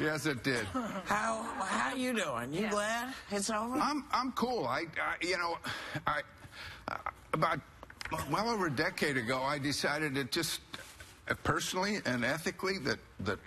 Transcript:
Yes, it did. How how you doing? You glad it's over? I'm I'm cool. I, I you know, I about well over a decade ago, I decided to just uh, personally and ethically that that